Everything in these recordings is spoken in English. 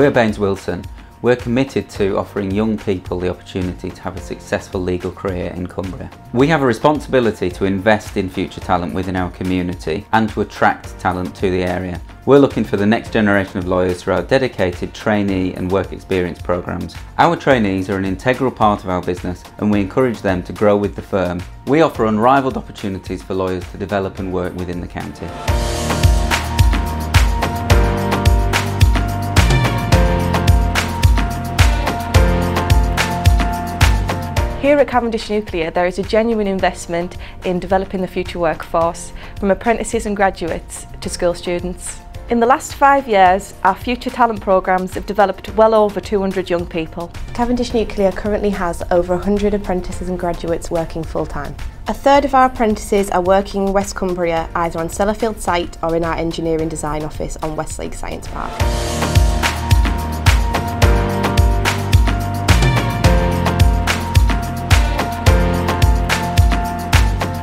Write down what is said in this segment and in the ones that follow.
We're Baines Wilson. We're committed to offering young people the opportunity to have a successful legal career in Cumbria. We have a responsibility to invest in future talent within our community and to attract talent to the area. We're looking for the next generation of lawyers through our dedicated trainee and work experience programs. Our trainees are an integral part of our business and we encourage them to grow with the firm. We offer unrivaled opportunities for lawyers to develop and work within the county. Here at Cavendish Nuclear there is a genuine investment in developing the future workforce from apprentices and graduates to school students. In the last five years, our Future Talent programmes have developed well over 200 young people. Cavendish Nuclear currently has over 100 apprentices and graduates working full-time. A third of our apprentices are working in West Cumbria either on Sellafield site or in our engineering design office on Westlakes Science Park.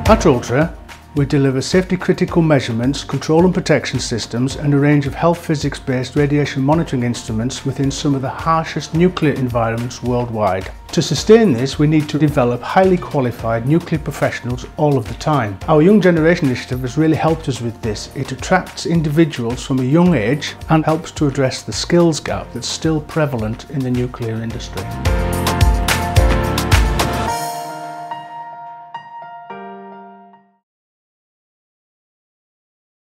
At Ultra, we deliver safety critical measurements, control and protection systems and a range of health physics based radiation monitoring instruments within some of the harshest nuclear environments worldwide. To sustain this, we need to develop highly qualified nuclear professionals all of the time. Our Young Generation initiative has really helped us with this. It attracts individuals from a young age and helps to address the skills gap that's still prevalent in the nuclear industry.